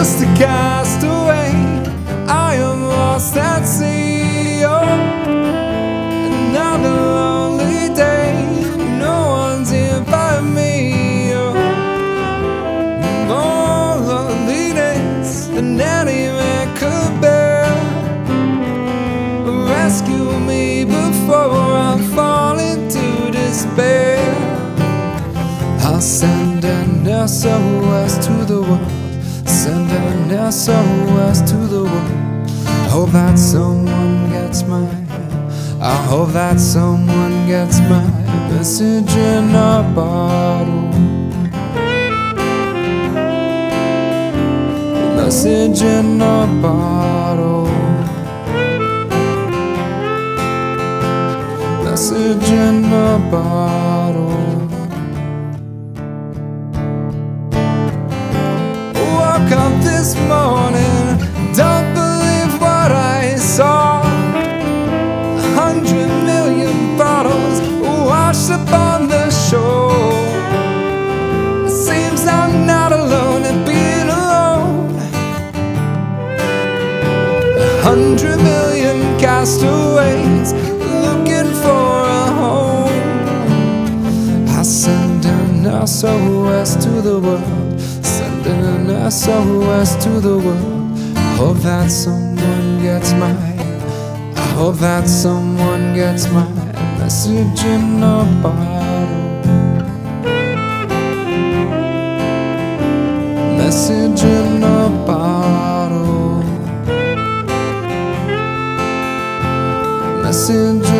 just a castaway. I am lost at sea. Oh, another lonely day. No one's here by me. Oh, more loneliness than any man could bear. Rescue me before I fall into despair. I'll send an SOS to the world. Send SOS to the world. I Hope that someone gets mine. I hope that someone gets my message in a bottle. Message in a bottle. Message in a bottle. Up this morning, don't believe what I saw. A hundred million bottles washed up on the shore. It seems I'm not alone in being alone. A hundred million castaways looking for a home. I send an SOS to the world, in an SOS to the world. I hope that someone gets my, I hope that someone gets my message in a bottle. Message in a bottle. Message